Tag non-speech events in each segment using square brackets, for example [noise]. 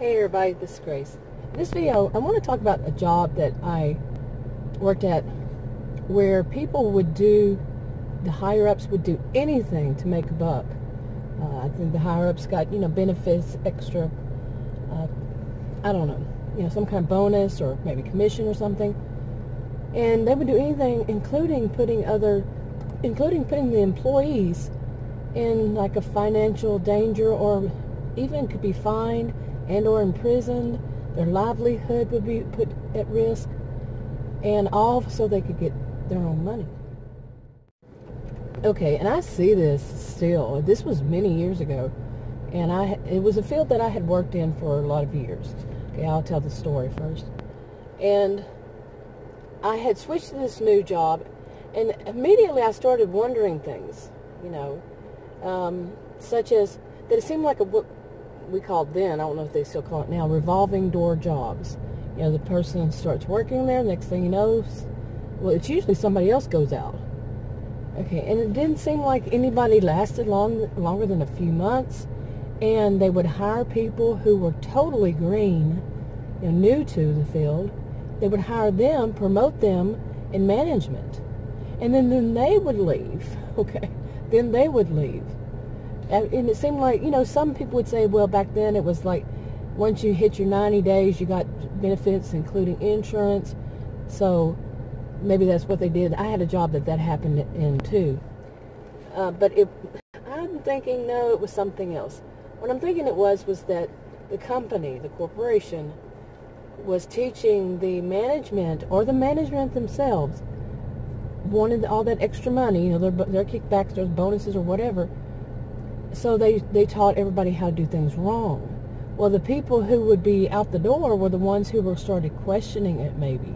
Hey everybody, this is Grace. In this video, I want to talk about a job that I worked at where people would do, the higher ups would do anything to make a buck. Uh, I think the higher ups got, you know, benefits, extra, uh, I don't know, you know, some kind of bonus or maybe commission or something. And they would do anything, including putting other, including putting the employees in like a financial danger or even could be fined and or imprisoned. Their livelihood would be put at risk and all so they could get their own money. Okay, and I see this still. This was many years ago, and I it was a field that I had worked in for a lot of years. Okay, I'll tell the story first. And I had switched to this new job, and immediately I started wondering things, you know, um, such as that it seemed like a we called then, I don't know if they still call it now, revolving door jobs. You know, the person starts working there, next thing you know, well, it's usually somebody else goes out. Okay, and it didn't seem like anybody lasted long longer than a few months, and they would hire people who were totally green, you know, new to the field. They would hire them, promote them in management, and then then they would leave. [laughs] Okay, then they would leave. And it seemed like, you know, some people would say, well, back then it was like once you hit your 90 days, you got benefits, including insurance. So maybe that's what they did. I had a job that that happened in too. Uh, but it, I'm thinking, no, it was something else. What I'm thinking it was was that the company, the corporation, was teaching the management or the management themselves wanted all that extra money, you know, their, their kickbacks, their bonuses or whatever. So they, they taught everybody how to do things wrong. Well, the people who would be out the door were the ones who were started questioning it maybe.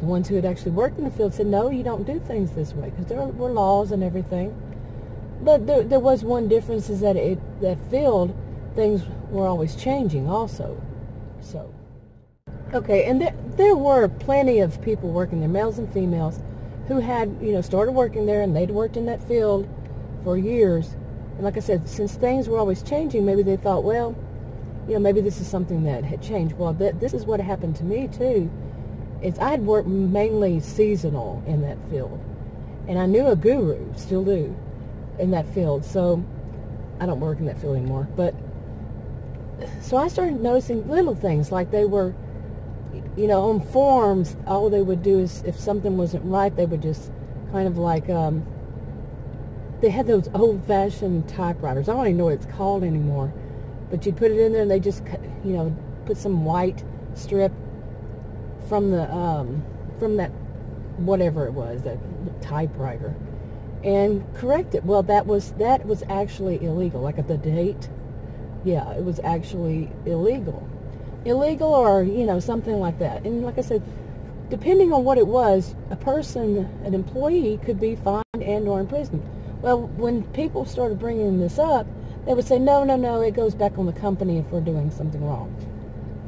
The ones who had actually worked in the field said, no, you don't do things this way because there were laws and everything. But there, there was one difference is that it, that field, things were always changing also. So, okay, and there, there were plenty of people working there, males and females, who had, you know, started working there and they'd worked in that field for years. And like I said, since things were always changing, maybe they thought, well, you know, maybe this is something that had changed. Well, th- this is what happened to me too. Is I had worked mainly seasonal in that field, and I knew a guru, still do, in that field. So I don't work in that field anymore. But so I started noticing little things like they were you know, on forms, all they would do is if something wasn't right, they would just kind of like, um, they had those old-fashioned typewriters. I don't even know what it's called anymore. But you'd put it in there and they just, you know, put some white strip from the, um, from that, whatever it was, that typewriter, and correct it. Well, that was, that was actually illegal. Like at the date, yeah, it was actually illegal illegal or, you know, something like that. And like I said, depending on what it was, a person, an employee could be fined and or imprisoned. Well, when people started bringing this up, they would say, no, no, no, it goes back on the company if we're doing something wrong.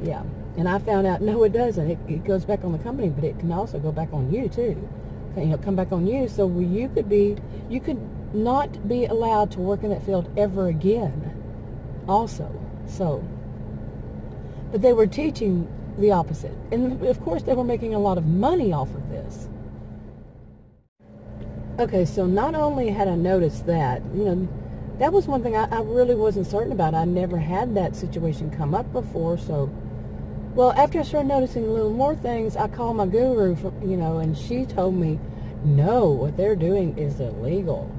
Yeah. And I found out, no, it doesn't. It, it goes back on the company, but it can also go back on you, too. You know, come back on you. So you could be, you could not be allowed to work in that field ever again also. So but they were teaching the opposite. And of course, they were making a lot of money off of this. Okay, so not only had I noticed that, you know, that was one thing I, I really wasn't certain about. I never had that situation come up before, so well, after I started noticing a little more things, I called my guru, for, you know, and she told me, no, what they're doing is illegal.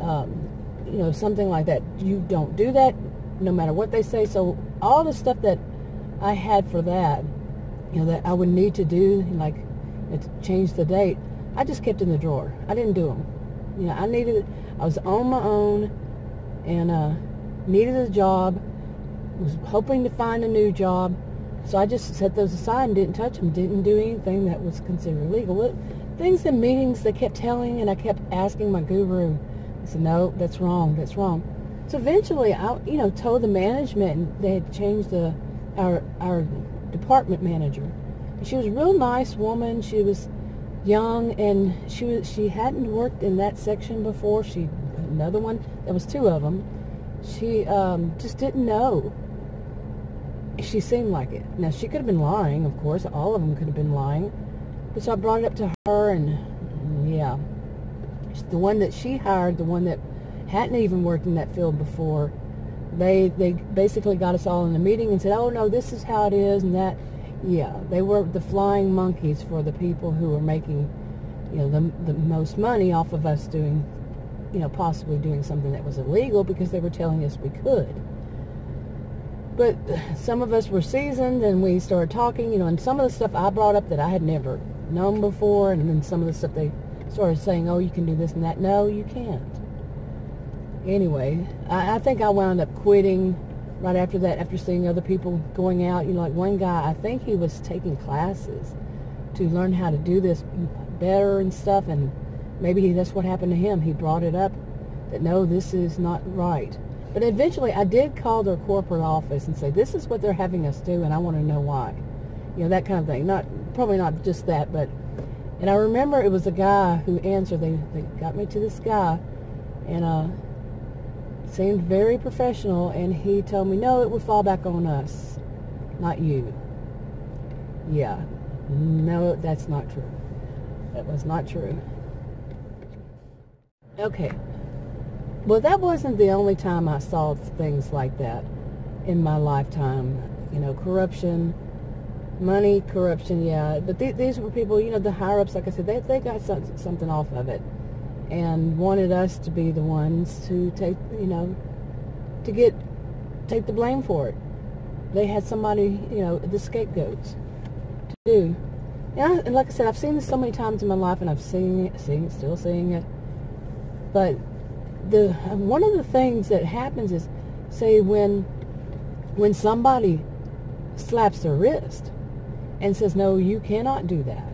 Um, you know, something like that. You don't do that, no matter what they say. So all the stuff that I had for that, you know, that I would need to do, like, change the date, I just kept in the drawer. I didn't do them. You know, I needed, I was on my own and uh, needed a job, was hoping to find a new job, so I just set those aside and didn't touch them, didn't do anything that was considered illegal. Things in meetings they kept telling, and I kept asking my guru. I said, no, that's wrong, that's wrong. So eventually, I, you know, told the management, and they had changed the our our department manager. She was a real nice woman. She was young and she was she hadn't worked in that section before. She another one. There was two of them. She um, just didn't know. she seemed like it. Now, she could have been lying, of course. All of them could have been lying. But so I brought it up to her, and yeah. The one that she hired, the one that hadn't even worked in that field before, they they basically got us all in a meeting and said, oh, no, this is how it is, and that. Yeah, they were the flying monkeys for the people who were making, you know, the, the most money off of us doing, you know, possibly doing something that was illegal because they were telling us we could. But some of us were seasoned and we started talking, you know, and some of the stuff I brought up that I had never known before, and then some of the stuff they started saying, oh, you can do this and that. No, you can't. Anyway, I, I think I wound up quitting right after that, after seeing other people going out. You know, like one guy, I think he was taking classes to learn how to do this better and stuff, and maybe that's what happened to him. He brought it up that, no, this is not right. But eventually I did call their corporate office and say, this is what they're having us do, and I want to know why. You know, that kind of thing. Not Probably not just that, but... And I remember it was a guy who answered. They, they got me to this guy, and uh, seemed very professional, and he told me, no, it would fall back on us, not you. Yeah. No, that's not true. That was not true. Okay. Well, that wasn't the only time I saw things like that in my lifetime. You know, corruption, money, corruption, yeah. But th- these were people, you know, the higher-ups, like I said, they, they got some, something off of it and wanted us to be the ones to take, you know, to get, take the blame for it. They had somebody, you know, the scapegoats to do. Yeah, and like I said, I've seen this so many times in my life, and I've seen it, seeing it, still seeing it. But the um, one of the things that happens is, say, when when somebody slaps their wrist and says, "No, you cannot do that,"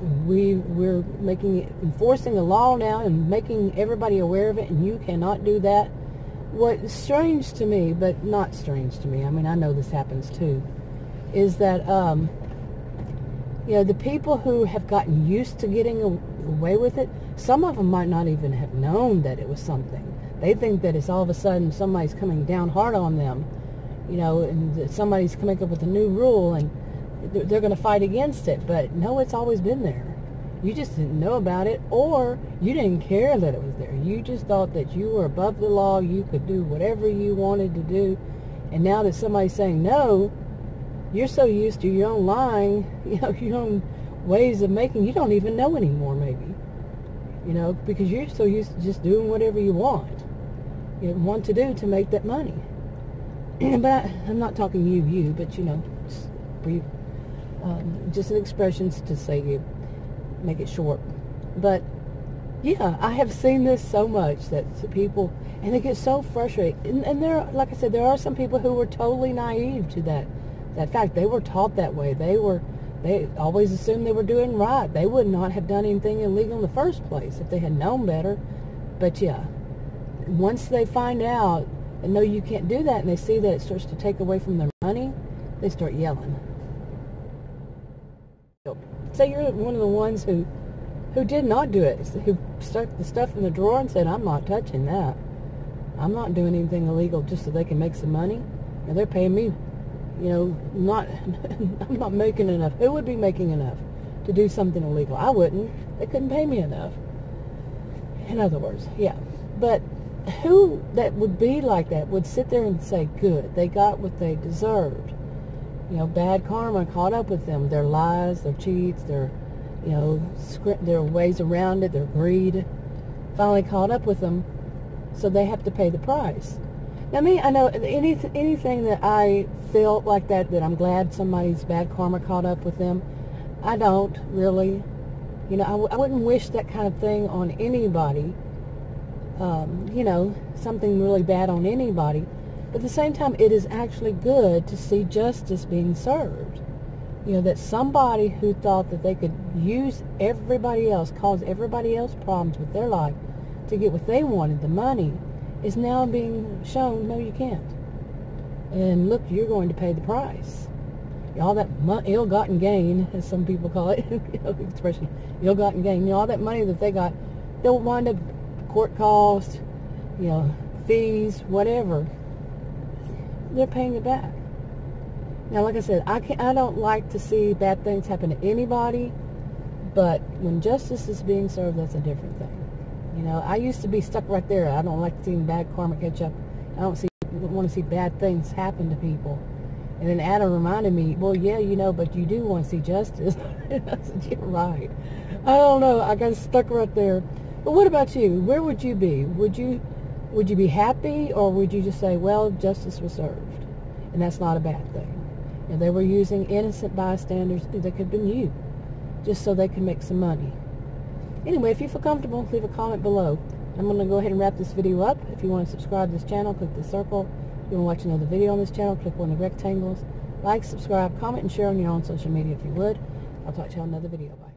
we we're making enforcing a law now and making everybody aware of it, and you cannot do that. What's strange to me, but not strange to me. I mean, I know this happens too, is that um, you know the people who have gotten used to getting away with it. Some of them might not even have known that it was something. They think that it's all of a sudden somebody's coming down hard on them, you know, and somebody's coming up with a new rule and they're going to fight against it. But no, it's always been there. You just didn't know about it, or you didn't care that it was there. You just thought that you were above the law. You could do whatever you wanted to do. And now that somebody's saying no, you're so used to your own lying, [laughs] you know, your own ways of making, you don't even know anymore, maybe. You know, because you're so used to just doing whatever you want. You want to do to make that money. [clears throat] but I, I'm not talking you, you, but you know, we um, just an expression to say you make it short. But yeah, I have seen this so much that people, and they get so frustrated. And, and there, like I said, there are some people who were totally naive to that, that fact. They were taught that way. They were, they always assumed they were doing right. They would not have done anything illegal in the first place if they had known better. But yeah, once they find out and know you can't do that, and they see that it starts to take away from their money, they start yelling. Say you're one of the ones who who did not do it, who stuck the stuff in the drawer and said, I'm not touching that. I'm not doing anything illegal just so they can make some money. And they're paying me, you know, not, [laughs] I'm not making enough. Who would be making enough to do something illegal? I wouldn't. They couldn't pay me enough. In other words, yeah. But who that would be like that would sit there and say, good, they got what they deserved you know, bad karma caught up with them. Their lies, their cheats, their, you know, script, their ways around it, their greed, finally caught up with them. So they have to pay the price. Now, me, I know any, anything that I felt like that, that I'm glad somebody's bad karma caught up with them, I don't really. You know, I w- I wouldn't wish that kind of thing on anybody. Um, you know, something really bad on anybody. But at the same time, it is actually good to see justice being served. You know, that somebody who thought that they could use everybody else, cause everybody else problems with their life to get what they wanted, the money, is now being shown, no, you can't. And look, you're going to pay the price. All that ill-gotten gain, as some people call it, [laughs] you know, expression, ill-gotten gain, you know, all that money that they got, they'll wind up court costs, you know, fees, whatever they're paying it back. Now, like I said, I can I don't like to see bad things happen to anybody, but when justice is being served, that's a different thing. You know, I used to be stuck right there. I don't like seeing bad karma catch up. I don't see want to see bad things happen to people. And then Adam reminded me, well, yeah, you know, but you do want to see justice. [laughs] I said, you're right. I don't know. I got stuck right there. But what about you? Where would you be? Would you would you be happy or would you just say, well, justice was served? And that's not a bad thing. And they were using innocent bystanders that could have been you just so they could make some money. Anyway, if you feel comfortable, leave a comment below. I'm going to go ahead and wrap this video up. If you want to subscribe to this channel, click the circle. If you want to watch another video on this channel, click one of the rectangles. Like, subscribe, comment, and share on your own social media if you would. I'll talk to you on another video. Bye.